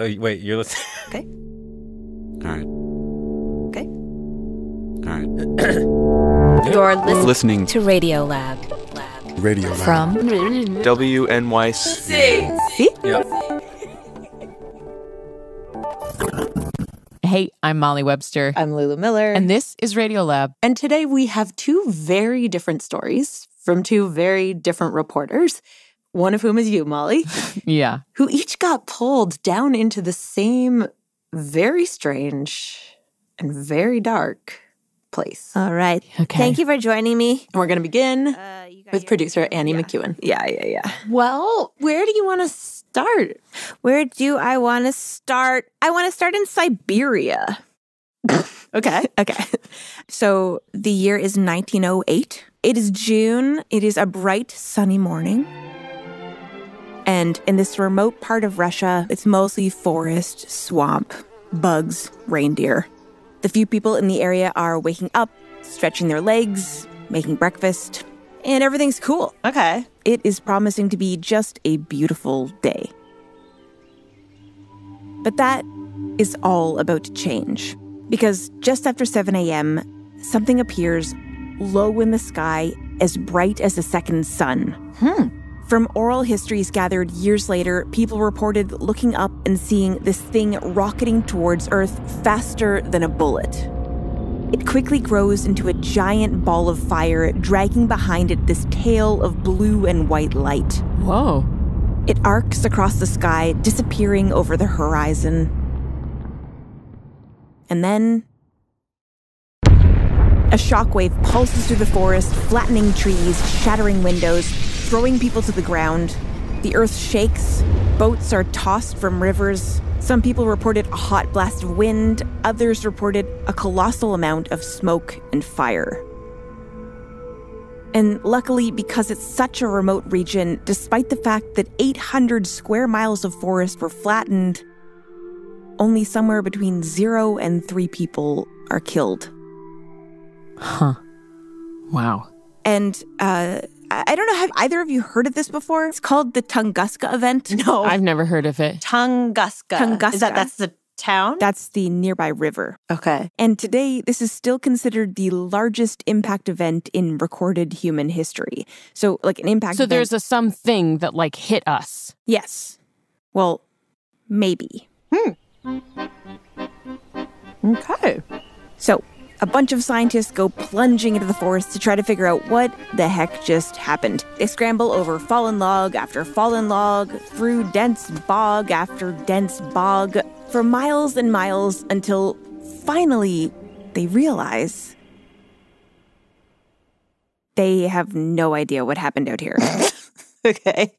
Oh, wait, you're listening. Okay. All right. Okay. All right. You're listening Listening to Radiolab. Lab. Radiolab. From WNYC. See? yeah. Hey, I'm Molly Webster. I'm Lulu Miller. And this is Radiolab. And today we have two very different stories from two very different reporters, one of whom is you, Molly, Yeah. who each got pulled down into the same very strange and very dark place. All right. Okay. Thank you for joining me. and we're going to begin Uh, with your- producer Annie yeah. McEwen. Yeah, yeah, yeah. Well, where do you want to start? Where do I want to start? I want to start in Siberia. Okay. Okay. So the year is 1908. It is June. It is a bright, sunny morning. And in this remote part of Russia, it's mostly forest, swamp, bugs, reindeer. The few people in the area are waking up, stretching their legs, making breakfast, and everything's cool. Okay. It is promising to be just a beautiful day. But that is all about to change. Because just after 7 a.m., something appears low in the sky as bright as the second sun. Hmm. From oral histories gathered years later, people reported looking up and seeing this thing rocketing towards Earth faster than a bullet. It quickly grows into a giant ball of fire, dragging behind it this tail of blue and white light. Whoa. It arcs across the sky, disappearing over the horizon. And then. A shockwave pulses through the forest, flattening trees, shattering windows, throwing people to the ground. The earth shakes, boats are tossed from rivers. Some people reported a hot blast of wind, others reported a colossal amount of smoke and fire. And luckily, because it's such a remote region, despite the fact that 800 square miles of forest were flattened, only somewhere between zero and three people are killed. Huh. Wow. And uh, I I don't know, have either of you heard of this before? It's called the Tunguska event. No. I've never heard of it. Tunguska. Tunguska. Is that that's the town? That's the nearby river. okay. And today, this is still considered the largest impact event in recorded human history. So, like an impact So event- there's a something that like hit us. Yes. Well, maybe. Hmm. Okay. So, a bunch of scientists go plunging into the forest to try to figure out what the heck just happened. They scramble over fallen log after fallen log, through dense bog after dense bog, for miles and miles until finally they realize they have no idea what happened out here. Okay.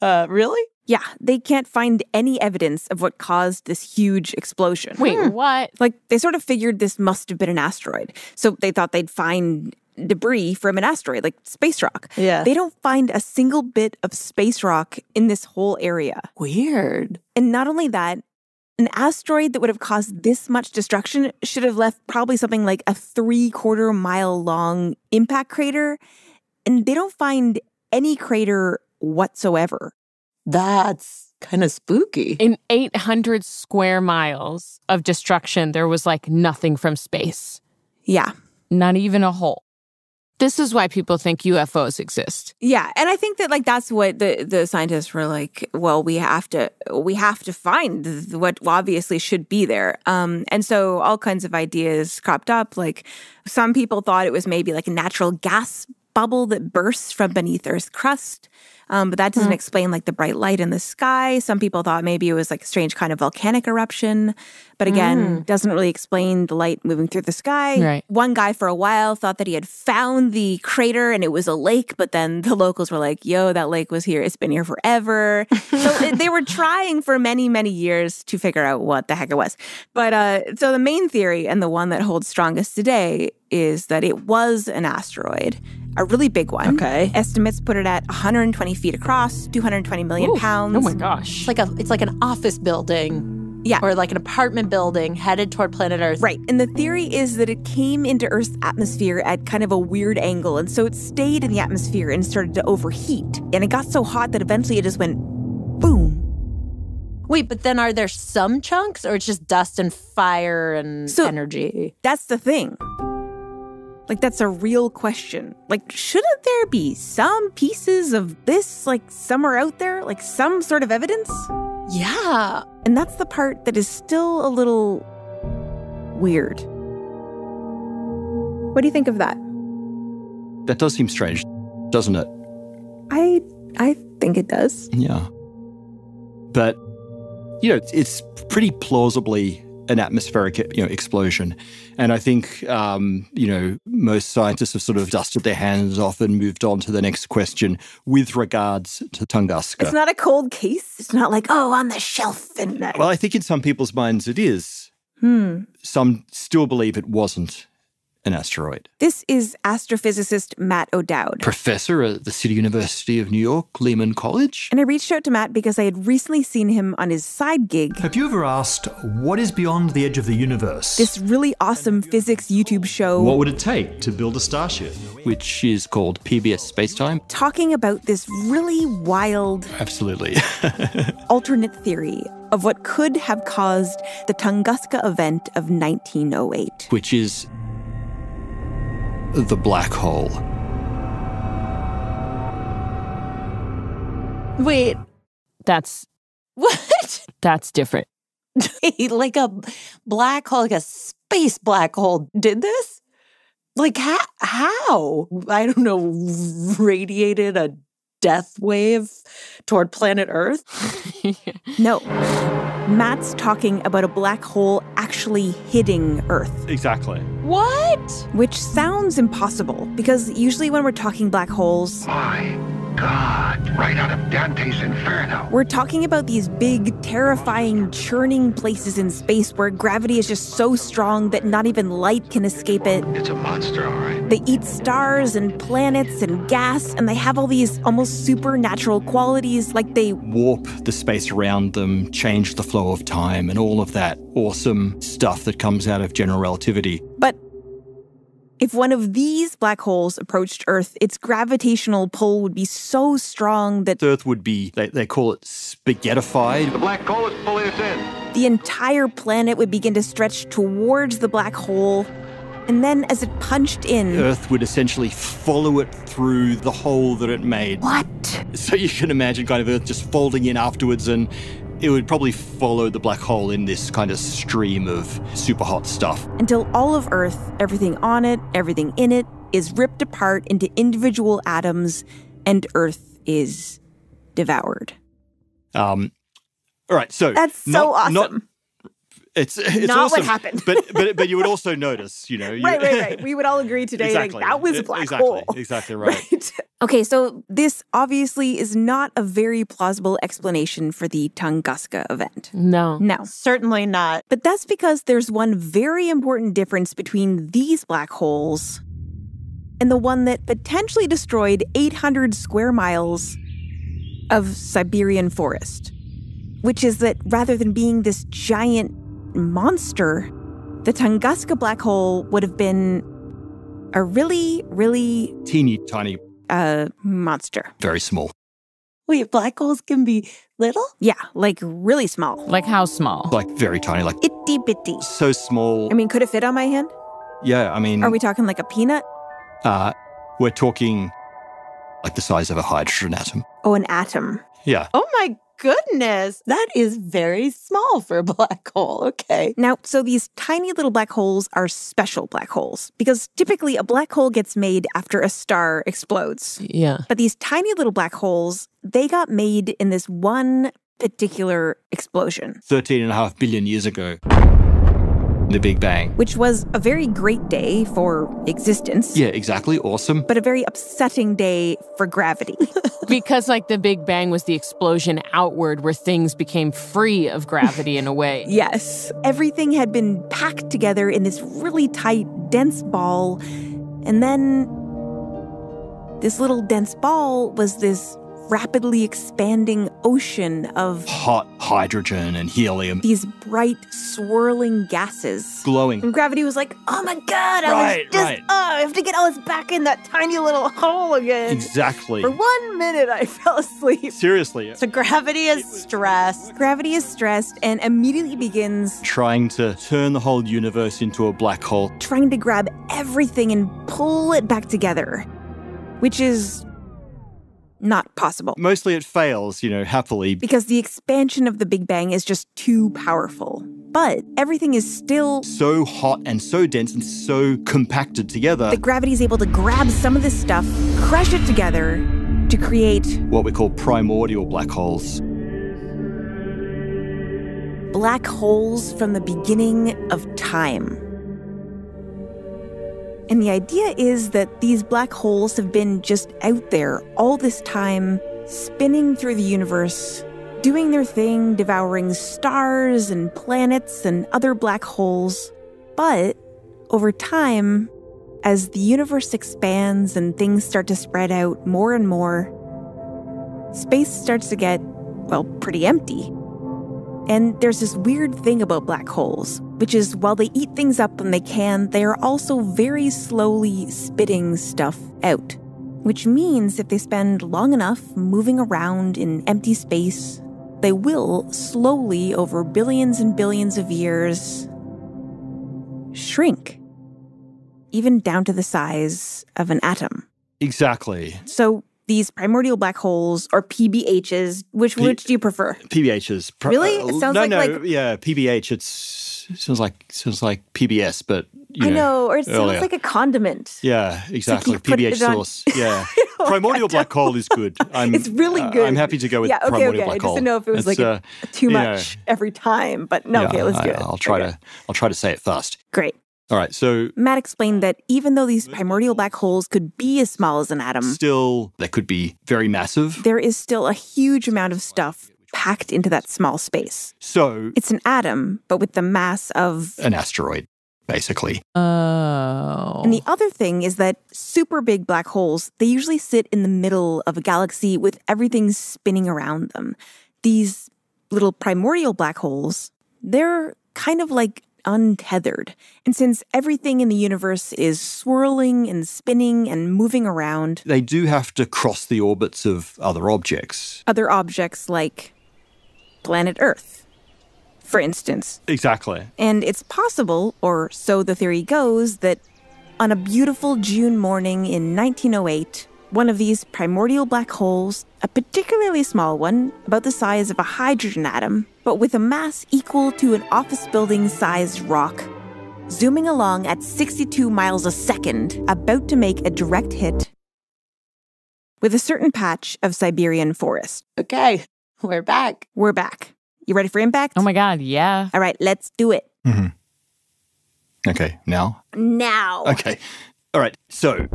Uh, really? Yeah, they can't find any evidence of what caused this huge explosion. Wait, hmm. what? Like they sort of figured this must have been an asteroid. So they thought they'd find debris from an asteroid, like space rock. Yeah. They don't find a single bit of space rock in this whole area. Weird. And not only that, an asteroid that would have caused this much destruction should have left probably something like a three quarter mile long impact crater. And they don't find any crater whatsoever. That's kind of spooky. In 800 square miles of destruction, there was like nothing from space, Yeah. not even a hole. This is why people think UFOs exist. Yeah, and I think that like that's what the the scientists were like. Well, we have to we have to find what obviously should be there. Um, and so all kinds of ideas cropped up. Like some people thought it was maybe like a natural gas bubble that bursts from beneath Earth's crust. Um, but that doesn't explain like the bright light in the sky. Some people thought maybe it was like a strange kind of volcanic eruption, but again, doesn't really explain the light moving through the sky. Right. One guy for a while thought that he had found the crater and it was a lake, but then the locals were like, yo, that lake was here. It's been here forever. so they were trying for many, many years to figure out what the heck it was. But uh, so the main theory and the one that holds strongest today is that it was an asteroid, a really big one. Okay. Estimates put it at 120 feet across, 220 million Ooh, pounds. Oh my gosh. It's like a it's like an office building. Yeah. Or like an apartment building headed toward planet Earth. Right. And the theory is that it came into Earth's atmosphere at kind of a weird angle. And so it stayed in the atmosphere and started to overheat. And it got so hot that eventually it just went boom. Wait, but then are there some chunks or it's just dust and fire and So- energy? That's the thing. Like, that's a real question. Like, shouldn't there be some pieces of this, like, somewhere out there? Like, some sort of evidence? Yeah. And that's the part that is still a little weird. What do you think of that? That does seem strange, doesn't it? I I think it does. Yeah. But, you know, it's, it's pretty plausibly an atmospheric you know, explosion. And I think, um, you know, most scientists have sort of dusted their hands off and moved on to the next question with regards to Tunguska. It's not a cold case. It's not like, oh, on the shelf and well, I think in some people's minds it is. Hmm. Some still believe it wasn't an asteroid. This is astrophysicist Matt O'Dowd. Professor at the City University of New York, Lehman College. And I reached out to Matt because I had recently seen him on his side gig, Have you ever asked what is beyond the edge of the universe? this really awesome physics YouTube show. what would it take to build a starship? which is called PBS Spacetime. talking about this really wild Absolutely. alternate theory of what could have caused the Tunguska event of 1908. which is the black hole. Wait, That's what? that's different. like a black hole, like a space black hole did this? Like how? How? I don't know, radiated a death wave toward planet Earth? No, Matt's talking about a black hole actually hitting Earth, Exactly. What? which sounds impossible because usually when we're talking black holes, My God, right out of Dante's Inferno. we're talking about these big, terrifying, churning places in space where gravity is just so strong that not even light can escape it. It's a monster, all right. They eat stars and planets and gas, and they have all these almost supernatural qualities, like they Warp the space around them, change the flow of time, and all of that awesome stuff that comes out of general relativity. But if one of these black holes approached Earth, its gravitational pull would be so strong that Earth would be, they, they call it spaghettified. The black hole is pulling us in. the entire planet would begin to stretch towards the black hole. And then as it punched in, Earth would essentially follow it through the hole that it made. what? So you can imagine kind of Earth just folding in afterwards, and it would probably follow the black hole in this kind of stream of super hot stuff. Until all of Earth, everything on it, everything in it, is ripped apart into individual atoms, and Earth is devoured. Um, all right, so That's so not- not- awesome. It's it's Not what happened. but but but you would also notice, you know, you, right, right, right. We would all agree today exactly. like that was a black exactly, hole. Exactly right. Right. Okay, so this obviously is not a very plausible explanation for the Tunguska event. No. No. Certainly not. But that's because there's one very important difference between these black holes and the one that potentially destroyed 800 square miles of Siberian forest, which is that rather than being this giant monster, the Tunguska black hole would have been a really, really Teeny tiny, uh, monster. very small. Wait, black holes can be little? Yeah, like really small. Like how small? Like very tiny, like Itty bitty. so small. I mean, could it fit on my hand? yeah, I mean, Are we talking like a peanut? uh, we're talking like the size of a hydrogen atom. Oh, an atom. Yeah. Oh my goodness. That is very small for a black hole. Okay. Now, so these tiny little black holes are special black holes because typically a black hole gets made after a star explodes. Yeah. But these tiny little black holes, they got made in this one particular explosion, 13 and a half billion years ago. The Big Bang. which was a very great day for existence, Yeah, exactly. Awesome. but a very upsetting day for gravity. Because like the Big Bang was the explosion outward where things became free of gravity in a way. yes, everything had been packed together in this really tight, dense ball. And then this little dense ball was this rapidly expanding ocean of Hot hydrogen and helium these bright, swirling gases. glowing. And gravity was like, oh my god, I Right, was just, right. oh, I have to get Alice back in that tiny little hole again. Exactly. For one minute, I fell asleep. Seriously. So gravity is stressed. Gravity is stressed and immediately begins Trying to turn the whole universe into a black hole. trying to grab everything and pull it back together, which is not possible Mostly it fails, you know, happily. because the expansion of the Big Bang is just too powerful. But everything is still. So hot and so dense and so compacted together. that gravity is able to grab some of this stuff, crush it together to create What we call primordial black holes. black holes from the beginning of time. And the idea is that these black holes have been just out there all this time, spinning through the universe, doing their thing, devouring stars and planets and other black holes. But over time, as the universe expands and things start to spread out more and more, space starts to get, well, pretty empty. And there's this weird thing about black holes, which is while they eat things up when they can, they are also very slowly spitting stuff out. Which means if they spend long enough moving around in empty space, they will slowly, over billions and billions of years, shrink, even down to the size of an atom. Exactly. So these primordial black holes, or PBHs, which P- which do you prefer? PBHs. Pr- Really? uh, It sounds no, like- no, like- yeah, PBH. It's sounds like sounds like PBS, but you I know, or it sounds earlier. like a condiment. Yeah, exactly. PBH sauce. Yeah. Primordial black hole is good. I'm, It's really uh, good. I'm happy to go with yeah, okay, primordial okay. I black just hole. didn't know if it was It's, like a- uh, too you know, much every time, but no, yeah, okay, let's do I, it. I'll try Okay. to I'll try to say it fast. Great. All right. So Matt explained that even though these primordial black holes could be as small as an atom, still, they could be very massive. there is still a huge amount of stuff packed into that small space. So It's an atom, but with the mass of. an asteroid, basically. Oh. And the other thing is that super big black holes, they usually sit in the middle of a galaxy with everything spinning around them. These little primordial black holes, they're kind of like untethered. And since everything in the universe is swirling and spinning and moving around, They do have to cross the orbits of other objects. other objects like planet Earth, for instance. Exactly. And it's possible, or so the theory goes, that on a beautiful June morning in 1908, one of these primordial black holes, a particularly small one, about the size of a hydrogen atom, but with a mass equal to an office building sized rock, zooming along at 62 miles a second, about to make a direct hit with a certain patch of Siberian forest. Okay, we're back. We're back. You ready for impact? oh my God. Yeah. All right, let's do it. Mm-hmm. Okay. Now. Now. Okay. All right. So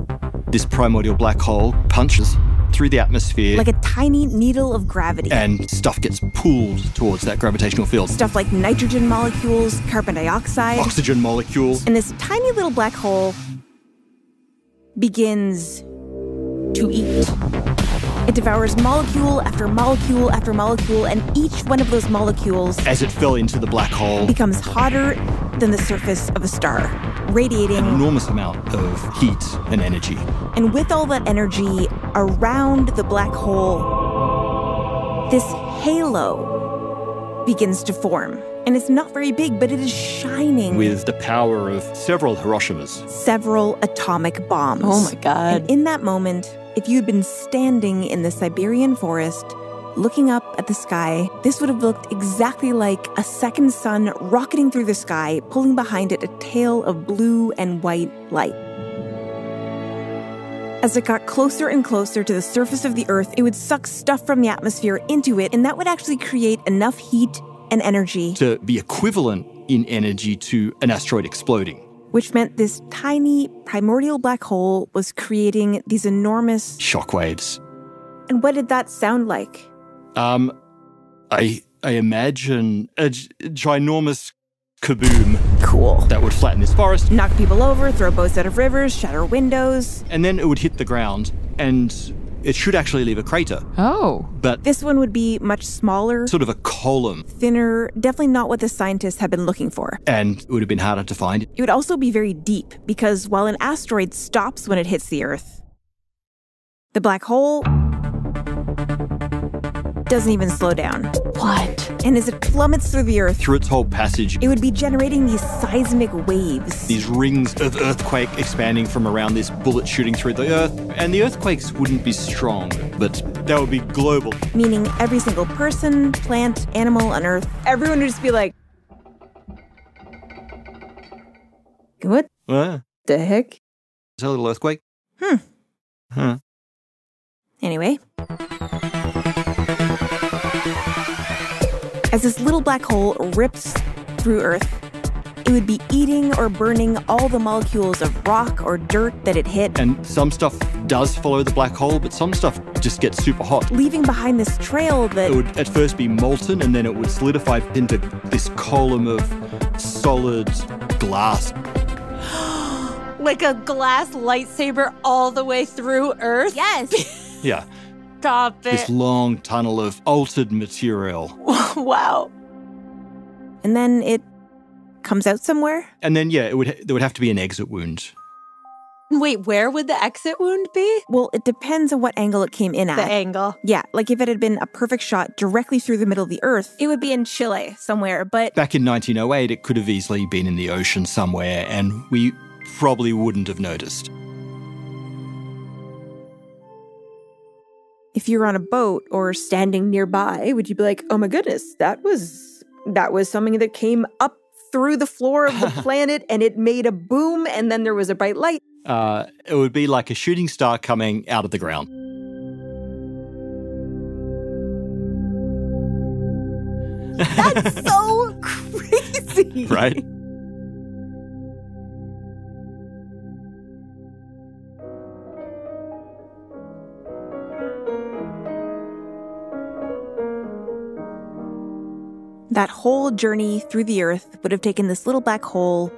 this primordial black hole punches through the atmosphere. Like a tiny needle of gravity. and stuff gets pulled towards that gravitational field. Stuff like nitrogen molecules, carbon dioxide, Oxygen molecules. and this tiny little black hole begins to eat. It devours molecule after molecule after molecule, and each one of those molecules As it fell into the black hole, becomes hotter than the surface of a star, an enormous amount of heat and energy. And with all that energy around the black hole, this halo begins to form. And it's not very big, but it is shining With the power of several Hiroshimas. several atomic bombs. Oh my God. And in that moment, if you had been standing in the Siberian forest, looking up at the sky, this would have looked exactly like a second sun rocketing through the sky, pulling behind it a tail of blue and white light. As it got closer and closer to the surface of the Earth, it would suck stuff from the atmosphere into it, and that would actually create enough heat and energy, to be equivalent in energy to an asteroid exploding. which meant this tiny primordial black hole was creating these enormous. Shockwaves. And what did that sound like? Um, I I imagine a g- ginormous kaboom Cool. that would flatten this forest, Knock people over, throw boats out of rivers, shatter windows. and then it would hit the ground, and it should actually leave a crater, Oh. but This one would be much smaller, sort of a column, thinner, definitely not what the scientists have been looking for. and it would have been harder to find. It would also be very deep because while an asteroid stops when it hits the Earth, the black hole doesn't even slow down. What? And as it plummets through the Earth, Through its whole passage, it would be generating these seismic waves. these rings of earthquake expanding from around this bullet shooting through the earth, and the earthquakes wouldn't be strong, but they would be global. meaning every single person, plant, animal on Earth, everyone would just be like, What Uh, the heck? is that a little earthquake? Hmm. Huh. Anyway. As this little black hole rips through Earth, it would be eating or burning all the molecules of rock or dirt that it hit, And some stuff does follow the black hole, but some stuff just gets super hot. leaving behind this trail that It would at first be molten, and then it would solidify into this column of solid glass. Like a glass lightsaber all the way through Earth? Yes. Yeah, Stop this long tunnel of altered material. wow. and then it comes out somewhere. And then, yeah, it would there would have to be an exit wound. Wait, where would the exit wound be? Well, it depends on what angle it came in at. The at. angle. Yeah, like if it had been a perfect shot directly through the middle of the Earth, it would be in Chile somewhere. But Back in 1908, it could have easily been in the ocean somewhere, and we probably wouldn't have noticed. If you were on a boat or standing nearby, would you be like, "Oh my goodness, that was that was something that came up through the floor of the planet and it made a boom and then there was a bright light." Uh, it would be like a shooting star coming out of the ground. That's so crazy. Right? That whole journey through the Earth would have taken this little black hole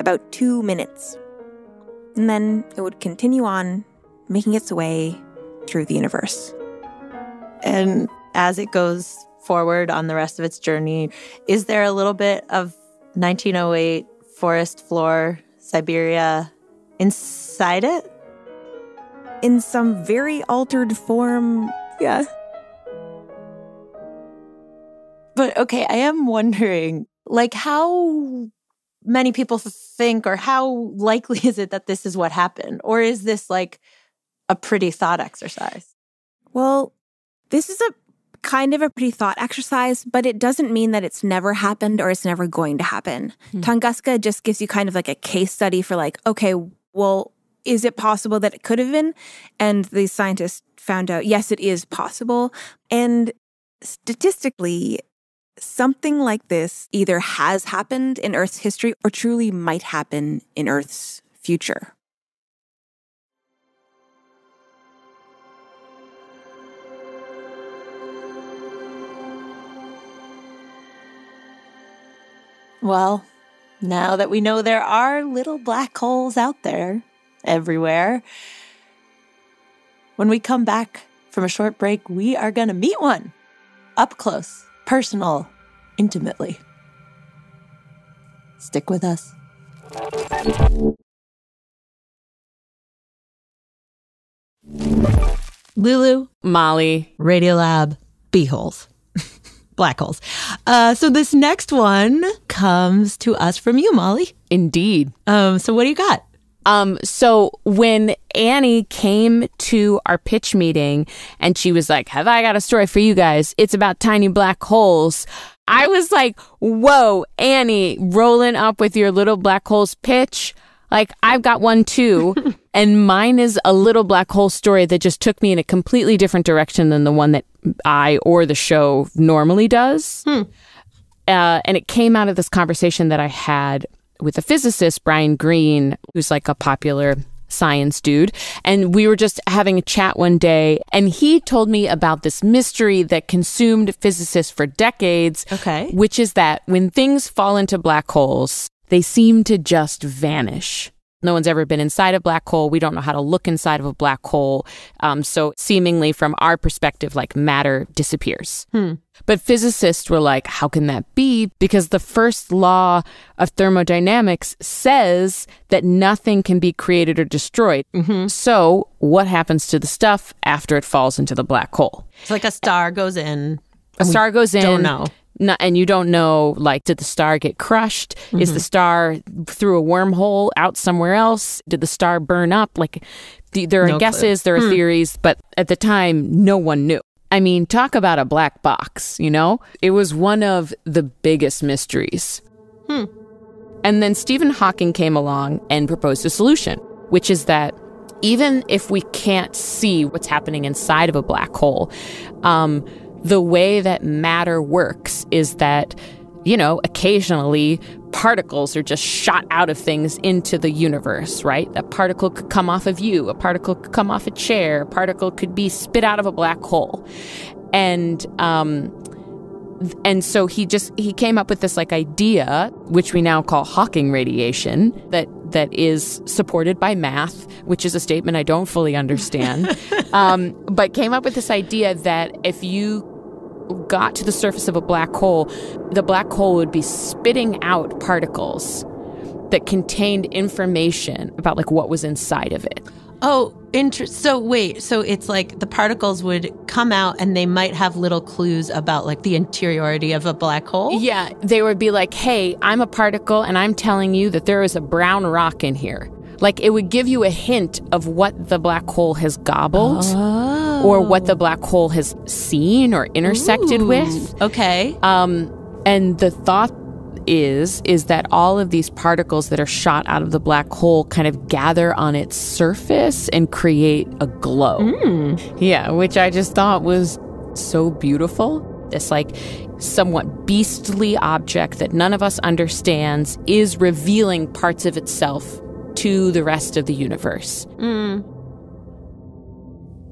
about two minutes. And then it would continue on, making its way through the universe. And as it goes forward on the rest of its journey, is there a little bit of 1908 forest floor, Siberia inside it? In some very altered form, yeah. But okay, I am wondering, like, how many people think, or how likely is it that this is what happened? Or is this like a pretty thought exercise? Well, this is a kind of a pretty thought exercise, but it doesn't mean that it's never happened or it's never going to happen. Hmm. Tunguska just gives you kind of like a case study for like, okay, well, is it possible that it could have been? And the scientists found out, yes, it is possible. And statistically, something like this either has happened in Earth's history or truly might happen in Earth's future. Well, now that we know there are little black holes out there everywhere, when we come back from a short break, we are going to meet one up close, personal, intimately. Stick with us. Lulu, Molly. Radiolab, beeholes, black holes. Uh, so this next one comes to us from you, Molly. Indeed. Um, so what do you got? Um, so when Annie came to our pitch meeting and she was like, Have I got a story for you guys? It's about tiny black holes. I was like, Whoa, Annie, rolling up with your little black holes pitch. Like, I've got one too. and mine is a little black hole story that just took me in a completely different direction than the one that I or the show normally does. Uh, and it came out of this conversation that I had with a physicist, Brian Greene, who's like a popular science dude. And we were just having a chat one day, and he told me about this mystery that consumed physicists for decades. Okay. Which is that when things fall into black holes, they seem to just vanish. No one's ever been inside a black hole. We don't know how to look inside of a black hole. Um, so, seemingly, from our perspective, like matter disappears. But physicists were like, how can that be? Because the first law of thermodynamics says that nothing can be created or destroyed. So, what happens to the stuff after it falls into the black hole? It's like a star goes in. A star goes in. don't know. No, and you don't know, like, did the star get crushed? Is the mm-hmm. star through a wormhole out somewhere else? Did the star burn up? Like, the, there are No clue. guesses, there are hmm. theories, but at the time, no one knew. I mean, talk about a black box, you know? It was one of the biggest mysteries. Hmm. And then Stephen Hawking came along and proposed a solution, which is that even if we can't see what's happening inside of a black hole, um, the way that matter works is that, you know, occasionally particles are just shot out of things into the universe, right? A particle could come off of you, a particle could come off a chair, a particle could be spit out of a black hole. And, um, and so he just he came up with this like idea which we now call hawking radiation that that is supported by math which is a statement i don't fully understand um, but came up with this idea that if you got to the surface of a black hole the black hole would be spitting out particles that contained information about like what was inside of it Oh, interest. So wait, so it's like the particles would come out and they might have little clues about like the interiority of a black hole. Yeah, they would be like, hey, I'm a particle and I'm telling you that there is a brown rock in here. Like it would give you a hint of what the black hole has gobbled or what the black hole has seen or intersected with. Okay. Um, and the thought is is that all of these particles that are shot out of the black hole kind of gather on its surface and create a glow. Yeah, which I just thought was so beautiful. This like somewhat beastly object that none of us understands is revealing parts of itself to the rest of the universe. Mm.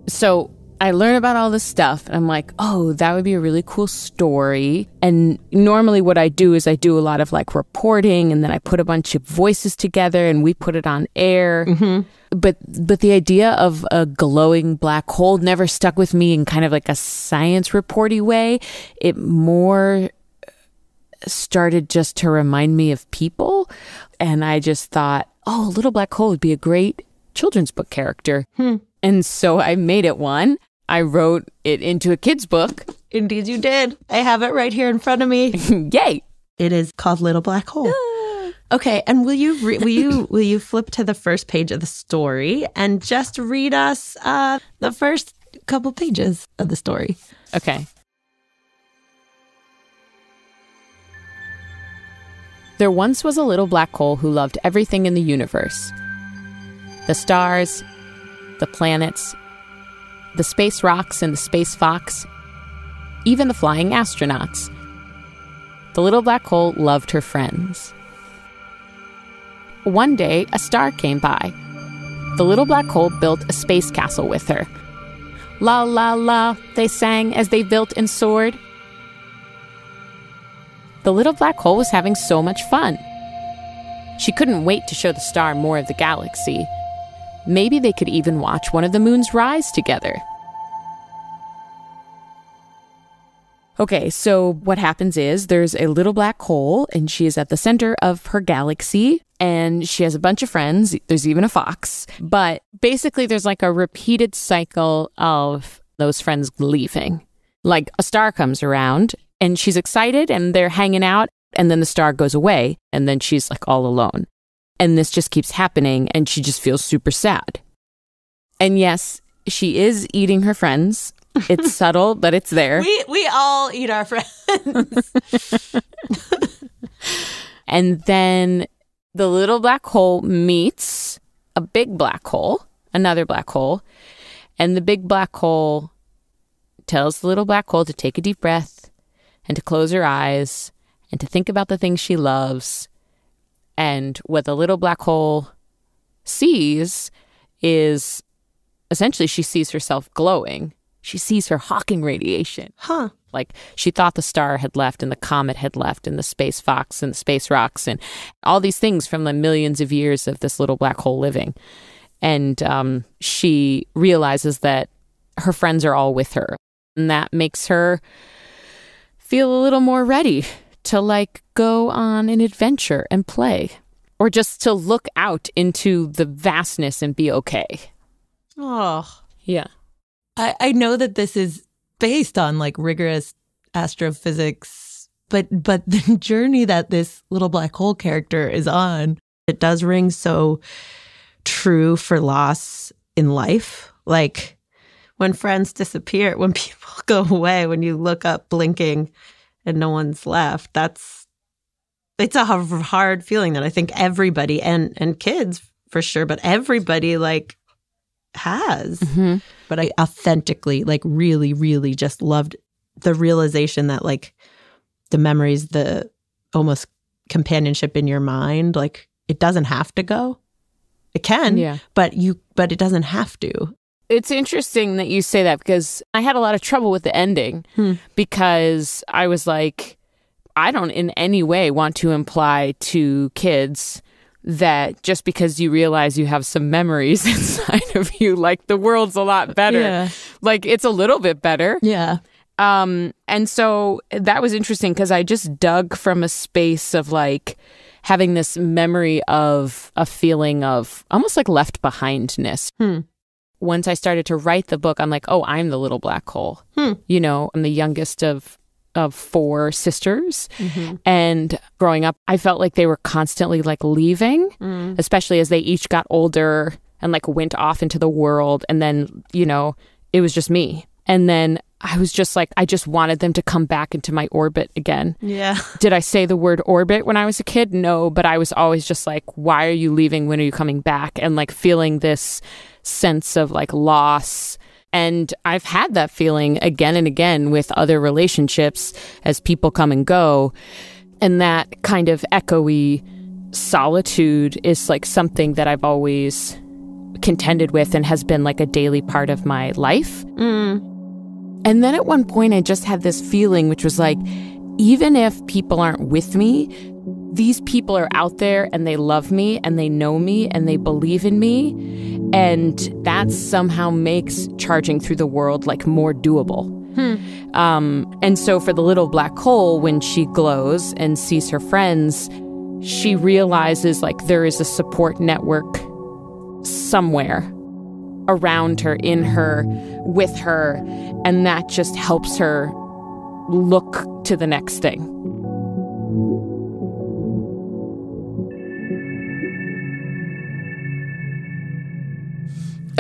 So I learn about all this stuff and I'm like, oh, that would be a really cool story. And normally what I do is I do a lot of like reporting and then I put a bunch of voices together and we put it on air. Mm-hmm. But but the idea of a glowing black hole never stuck with me in kind of like a science reporty way. It more started just to remind me of people. And I just thought, oh, a little black hole would be a great children's book character. And so I made it one. I wrote it into a kid's book. Indeed, you did. I have it right here in front of me. Yay. It is called Little Black Hole. Okay, and will you re- will you will you flip to the first page of the story and just read us uh, the first couple pages of the story? Okay. There once was a little black hole who loved everything in the universe the stars, the planets, the space rocks and the space fox, even the flying astronauts. The little black hole loved her friends. One day, a star came by. The little black hole built a space castle with her. La la la, they sang as they built and soared. The little black hole was having so much fun. She couldn't wait to show the star more of the galaxy. Maybe they could even watch one of the moons rise together. Okay, so what happens is there's a little black hole, and she is at the center of her galaxy, and she has a bunch of friends. There's even a fox. But basically, there's like a repeated cycle of those friends leaving. Like a star comes around, and she's excited, and they're hanging out, and then the star goes away, and then she's like all alone. And this just keeps happening, and she just feels super sad. And yes, she is eating her friends. It's subtle, but it's there. We we all eat our friends. And then the little black hole meets a big black hole, another black hole. And the big black hole tells the little black hole to take a deep breath and to close her eyes and to think about the things she loves. And what the little black hole sees is essentially she sees herself glowing she sees her Hawking radiation. Huh. Like she thought the star had left and the comet had left and the space fox and the space rocks and all these things from the millions of years of this little black hole living. And um, she realizes that her friends are all with her. And that makes her feel a little more ready to like go on an adventure and play or just to look out into the vastness and be okay. Oh. Yeah. I, I know that this is based on like rigorous astrophysics, but but the journey that this little black hole character is on, it does ring so true for loss in life. Like when friends disappear, when people go away, when you look up blinking and no one's left, that's it's a hard feeling that I think everybody and and kids for sure, but everybody like has. Mm-hmm. But I authentically, like, really, really just loved the realization that, like, the memories, the almost companionship in your mind, like, it doesn't have to go. It can, Yeah. but you, but it doesn't have to. It's interesting that you say that because I had a lot of trouble with the ending Hmm. because I was like, I don't in any way want to imply to kids that just because you realize you have some memories inside of you, like the world's a lot better. Yeah. Like it's a little bit better. Yeah. Um, and so that was interesting because I just dug from a space of like having this memory of a feeling of almost like left behindness. Hmm. Once I started to write the book, I'm like, oh, I'm the little black hole. Hmm. You know, I'm the youngest of of four sisters. Mm-hmm. And growing up, I felt like they were constantly like leaving, Mm. especially as they each got older and like went off into the world. And then, you know, it was just me. And then I was just like, I just wanted them to come back into my orbit again. Yeah. Did I say the word orbit when I was a kid? No, but I was always just like, why are you leaving? When are you coming back? And like feeling this sense of like loss. And I've had that feeling again and again with other relationships as people come and go. And that kind of echoey solitude is like something that I've always contended with and has been like a daily part of my life. Mm. And then at one point, I just had this feeling, which was like, even if people aren't with me, these people are out there and they love me and they know me and they believe in me. And that somehow makes charging through the world like more doable. Um, and so for the little black hole, when she glows and sees her friends, she realizes like there is a support network somewhere around her, in her, with her, and that just helps her look to the next thing.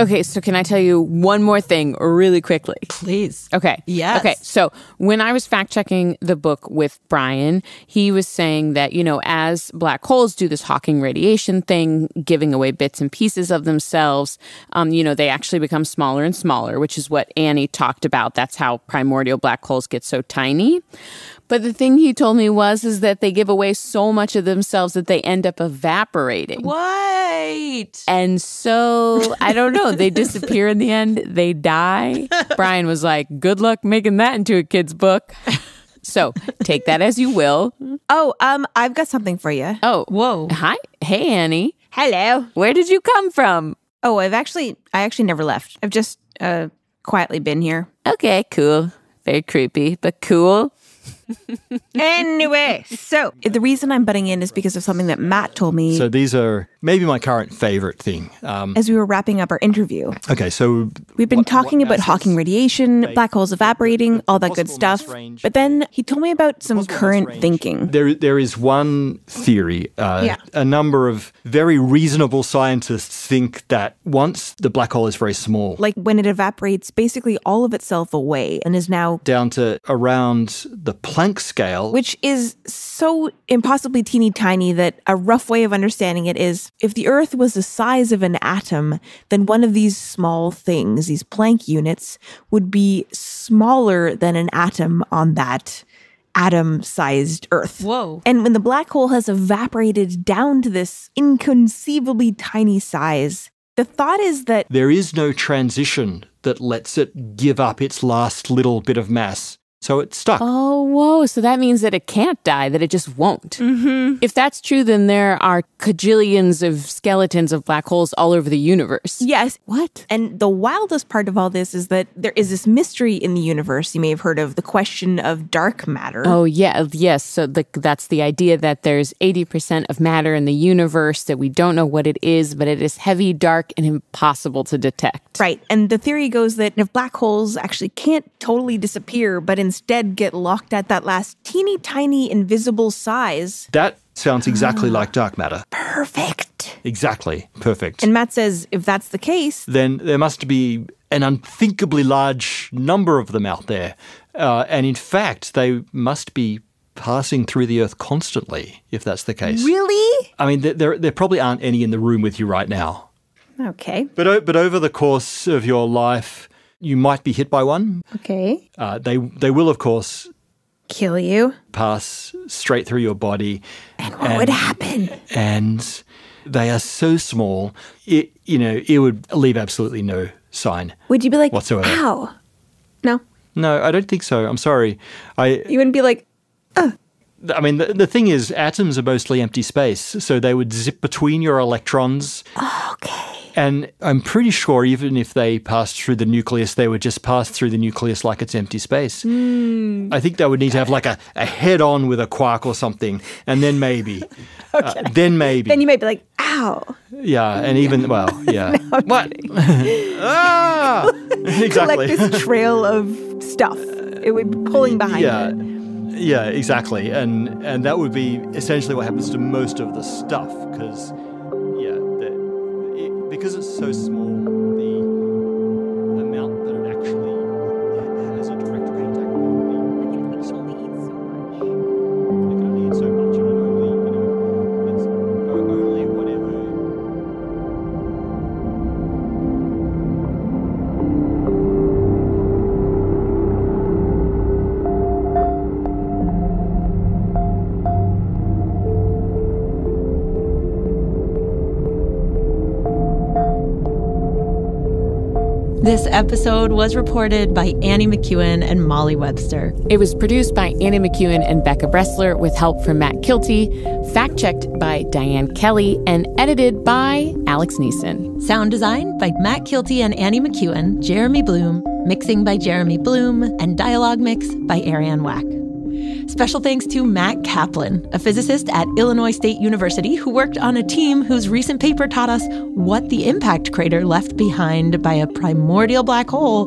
Okay, so can I tell you one more thing really quickly? Please. Okay. Yes. Okay. So when I was fact checking the book with Brian, he was saying that, you know, as black holes do this Hawking radiation thing, giving away bits and pieces of themselves, um, you know, they actually become smaller and smaller, which is what Annie talked about. That's how primordial black holes get so tiny. But the thing he told me was is that they give away so much of themselves that they end up evaporating. What? And so I don't know. They disappear in the end. They die. Brian was like, "Good luck making that into a kid's book." So take that as you will. Oh, um, I've got something for you. Oh, Whoa. hi, hey Annie. Hello. Where did you come from? Oh, I've actually, I actually never left. I've just uh, quietly been here. Okay, cool. Very creepy, but cool. Anyway, so the reason I'm butting in is because of something that Matt told me So these are maybe my current favorite thing. Um, as we were wrapping up our interview. okay, so We've been what- talking what about Hawking radiation, Like, black holes evaporating, all that good stuff. range. But then he told me about some current range. thinking. There, there is one theory. Uh, Yeah. A number of very reasonable scientists think that once the black hole is very small, Like when it evaporates basically all of itself away and is now, down to around the Planck scale, which is so impossibly teeny tiny that a rough way of understanding it is if the Earth was the size of an atom, then one of these small things, these Planck units, would be smaller than an atom on that atom sized Earth. Whoa. And when the black hole has evaporated down to this inconceivably tiny size, the thought is that there is no transition that lets it give up its last little bit of mass. So it's stuck. Oh, whoa. So that means that it can't die, that it just won't. Mm-hmm. If that's true, then there are cajillions of skeletons of black holes all over the universe. Yes. What? And the wildest part of all this is that there is this mystery in the universe. You may have heard of the question of dark matter. Oh, yeah. Yes. So the, that's the idea that there's 80% of matter in the universe that we don't know what it is, but it is heavy, dark, and impossible to detect. Right. And the theory goes that if black holes actually can't totally disappear, but instead get locked at that last teeny tiny invisible size. That sounds exactly like dark matter. Perfect. Exactly. Perfect. And Matt says if that's the case, then there must be an unthinkably large number of them out there. Uh, and in fact, they must be passing through the Earth constantly, if that's the case. really? I mean, there, there, there probably aren't any in the room with you right now. Okay. But, but over the course of your life, you might be hit by one. Okay. Uh, they, they will, of course, Kill you. pass straight through your body. And what would happen? and they are so small, it you know it would leave absolutely no sign. Would you be like, Whatsoever. ow? No. No, I don't think so. I'm sorry. I You wouldn't be like, I mean the, the thing is atoms are mostly empty space, so they would zip between your electrons. okay. And I'm pretty sure even if they passed through the nucleus, they would just pass through the nucleus like it's empty space. I think they would need to have like a, a head on with a quark or something, and then maybe. Uh, then maybe. Then you might be like, ow. Yeah, and even well, yeah. what? ah, exactly. Collect this trail of stuff. It would be pulling behind yeah, it. yeah, exactly, and and that would be essentially what happens to most of the stuff because yeah, the, it, because it's so small, This episode was reported by Annie McEwen and Molly Webster. It was produced by Annie McEwen and Becca Bressler with help from Matt Kielty, fact checked by Diane Kelly, and edited by Alex Neason. Sound design by Matt Kielty and Annie McEwen, Jeremy Bloom, mixing by Jeremy Bloom, and dialogue mix by Arianne Wack. Special thanks to Matt Kaplan, a physicist at Illinois State University who worked on a team whose recent paper taught us what the impact crater left behind by a primordial black hole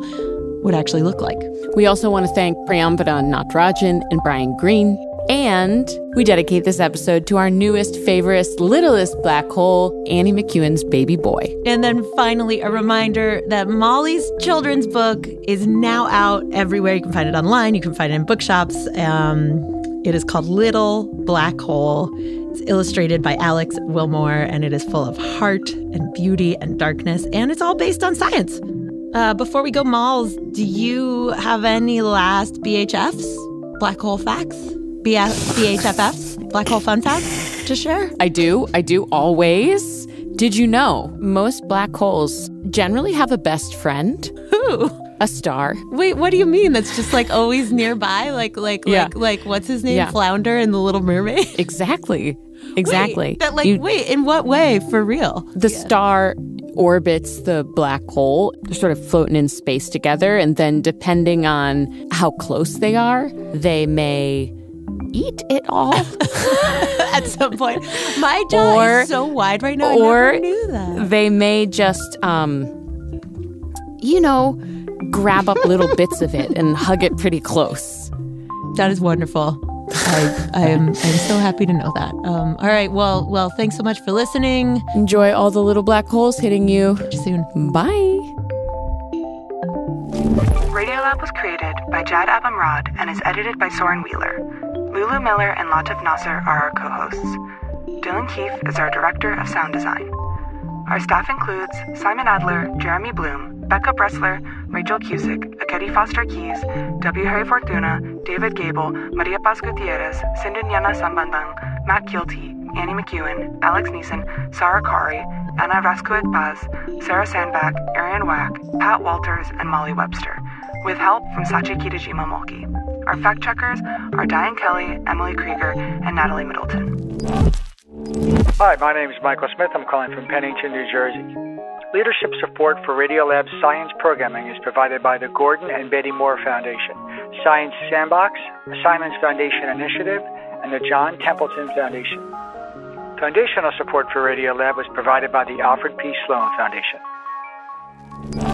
would actually look like. We also want to thank Priyambada Natarajan and Brian Greene. And we dedicate this episode to our newest, favorite, littlest black hole, Annie McEwen's baby boy. And then finally, a reminder that Molly's children's book is now out everywhere. You can find it online, you can find it in bookshops. Um, it is called Little Black Hole. It's illustrated by Alex Willmore, and it is full of heart and beauty and darkness, and it's all based on science. Uh, before we go, Malls, do you have any last BHFs, black hole facts, BHFFs, black hole fun facts to share? I do. I do always. Did you know most black holes generally have a best friend? Who? A star. Wait, what do you mean? That's just like always nearby, like like Yeah. like like what's his name, Yeah. Flounder in the Little Mermaid? Exactly. Exactly. Wait, that like You- wait, in what way? For real? the star orbits the black hole. They're sort of floating in space together. And then, depending on how close they are, they may eat it all. At some point, my jaw Or- is so wide right now. or I never knew that. they may just, um, you know, grab up little bits of it and hug it pretty close. That is wonderful. I, I am I'm so happy to know that. Um, all right. Well, well, thanks so much for listening. Enjoy all the little black holes hitting you. See you soon. Bye. Radiolab was created by Jad Abumrad and is edited by Soren Wheeler. Lulu Miller and Latif Nasser are our co-hosts. Dylan Keefe is our director of sound design. Our staff includes Simon Adler, Jeremy Bloom, Becca Bressler, Rachel Cusick, Ekedi Fausther-Keeys, W. Harry Fortuna, David Gebel, Maria Paz Gutierrez, Sindhu Gnanasambandan, Matt Kielty, Annie McEwen, Alex Neason, Sarah Qari, Anna Rascouët-Paz, Sarah Sandbach, Arianne Wack, Pat Walters, and Molly Webster, with help from Sachi Kitajima Mulkey. Our fact checkers are Diane Kelly, Emily Krieger, and Natalie Middleton. Hi, my name is Michael Smith. I'm calling from Pennington, New Jersey. Leadership support for Radiolab's science programming is provided by the Gordon and Betty Moore Foundation, Science Sandbox, Simons Foundation Initiative, and the John Templeton Foundation. Foundational support for Radiolab was provided by the Alfred P. Sloan Foundation.